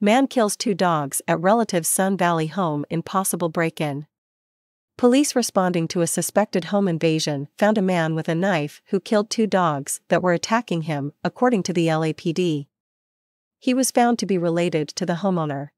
Man kills two dogs at relative's Sun Valley home in possible break in. Police responding to a suspected home invasion found a man with a knife who killed two dogs that were attacking him, according to the LAPD. He was found to be related to the homeowner.